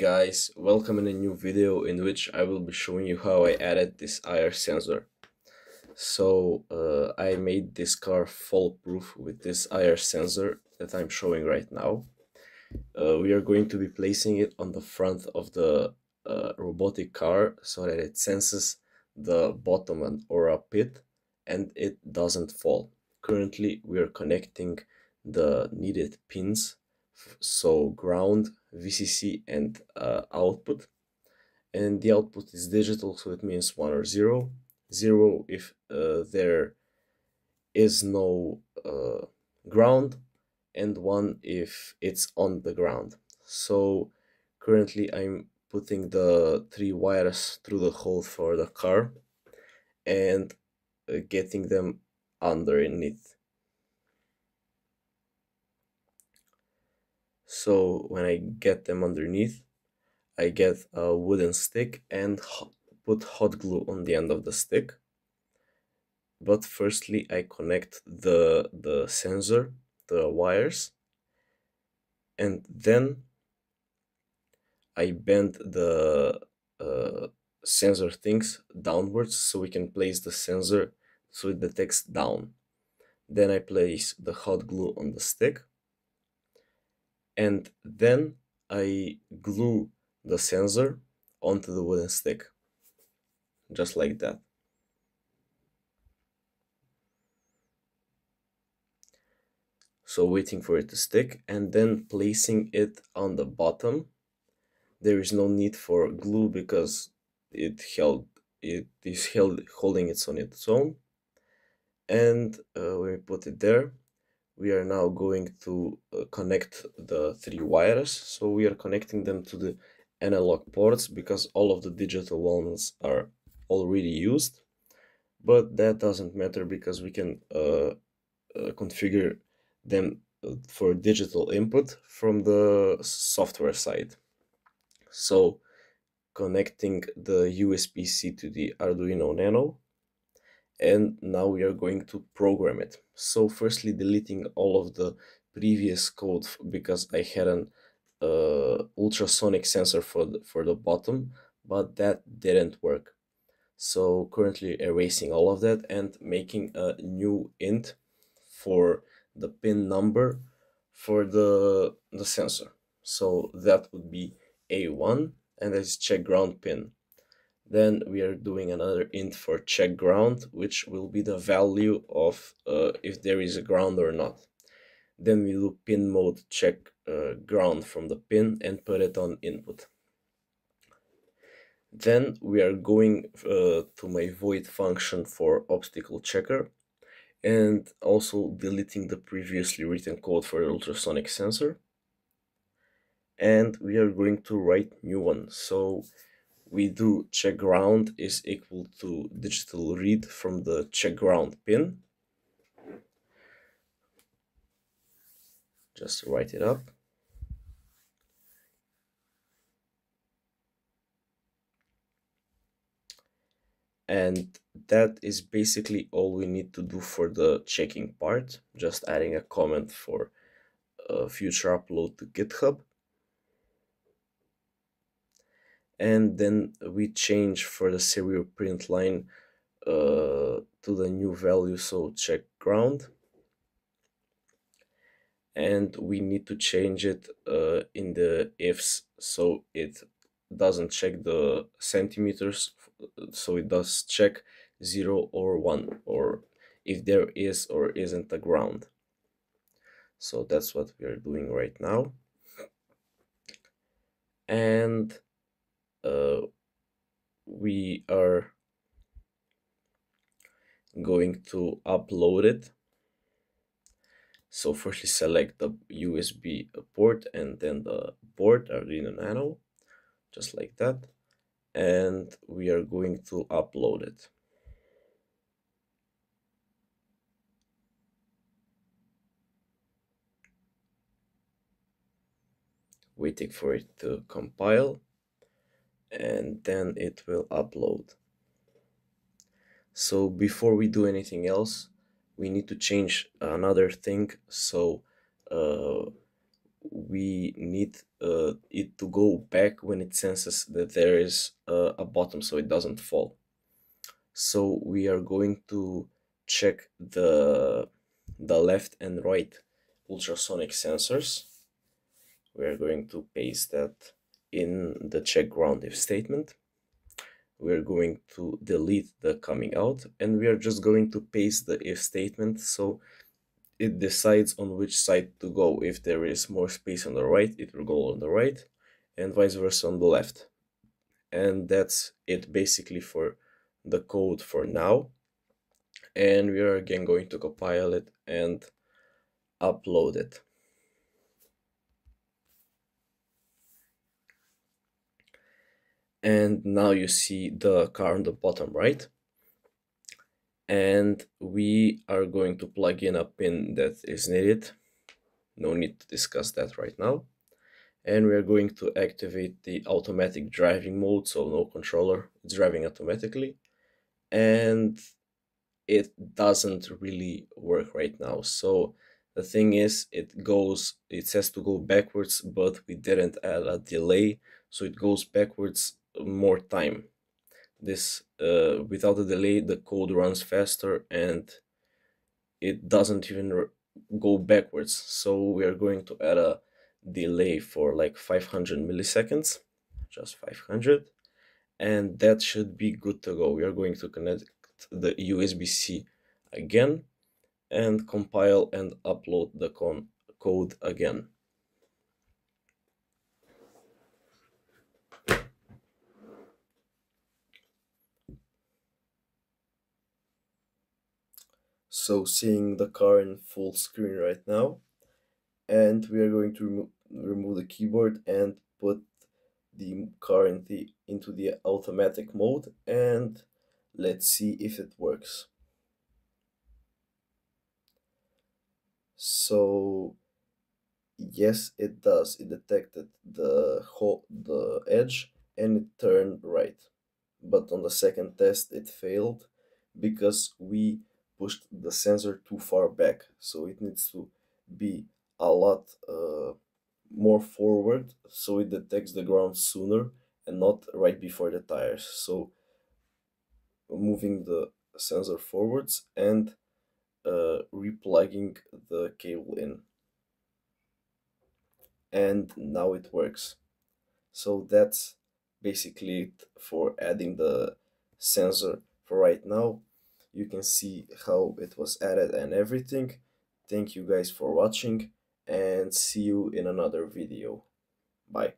guys, welcome in a new video in which I will be showing you how I added this IR sensor. So uh, I made this car fall proof with this IR sensor that I'm showing right now. Uh, we are going to be placing it on the front of the uh, robotic car so that it senses the bottom and or a pit and it doesn't fall. Currently we are connecting the needed pins so ground VCC and uh, output. And the output is digital so it means 1 or 0 0 if uh, there is no uh, ground and 1 if it's on the ground. So currently I'm putting the three wires through the hole for the car and uh, getting them underneath So when I get them underneath, I get a wooden stick and put hot glue on the end of the stick. But firstly, I connect the, the sensor, the wires, and then I bend the uh, sensor things downwards so we can place the sensor so it detects down. Then I place the hot glue on the stick and then I glue the sensor onto the wooden stick just like that. So waiting for it to stick and then placing it on the bottom. There is no need for glue because it held it is held holding it on its own. And uh, we put it there we are now going to uh, connect the three wires. So we are connecting them to the analog ports because all of the digital ones are already used. But that doesn't matter because we can uh, uh, configure them uh, for digital input from the software side. So connecting the USB-C to the Arduino Nano and now we are going to program it. So firstly deleting all of the previous code because I had an uh, ultrasonic sensor for the, for the bottom but that didn't work. So currently erasing all of that and making a new int for the pin number for the the sensor. So that would be a1 and that's check ground pin then we are doing another int for check ground, which will be the value of uh, if there is a ground or not. Then we do pin mode check uh, ground from the pin and put it on input. Then we are going uh, to my void function for obstacle checker and also deleting the previously written code for ultrasonic sensor. And we are going to write new one. So we do check ground is equal to digital read from the check ground pin. Just write it up. And that is basically all we need to do for the checking part. Just adding a comment for a future upload to GitHub and then we change for the serial print line uh, to the new value so check ground. And we need to change it uh, in the ifs so it doesn't check the centimeters so it does check 0 or 1 or if there is or isn't a ground. So that's what we are doing right now. And uh, we are going to upload it. So firstly select the USB port and then the board Arduino Nano just like that. And we are going to upload it. Waiting for it to compile and then it will upload. So before we do anything else we need to change another thing. So uh, we need uh, it to go back when it senses that there is uh, a bottom so it doesn't fall. So we are going to check the the left and right ultrasonic sensors. We are going to paste that in the check ground if statement. We're going to delete the coming out and we are just going to paste the if statement so it decides on which side to go. If there is more space on the right it will go on the right and vice versa on the left. And that's it basically for the code for now. And we are again going to compile it and upload it and now you see the car on the bottom right. And we are going to plug in a pin that is needed. No need to discuss that right now. And we are going to activate the automatic driving mode so no controller it's driving automatically. And it doesn't really work right now. So the thing is it goes it says to go backwards but we didn't add a delay. So it goes backwards more time. This uh, without a delay, the code runs faster and it doesn't even go backwards. So we are going to add a delay for like 500 milliseconds, just 500, and that should be good to go. We are going to connect the USB-C again and compile and upload the code again. So seeing the car in full screen right now and we are going to remo remove the keyboard and put the car in the, into the automatic mode and let's see if it works. So yes it does. It detected the whole the edge and it turned right. But on the second test it failed because we pushed the sensor too far back. So it needs to be a lot uh, more forward so it detects the ground sooner and not right before the tires. So moving the sensor forwards and uh, replugging the cable in. And now it works. So that's basically it for adding the sensor for right now you can see how it was added and everything. Thank you guys for watching and see you in another video. Bye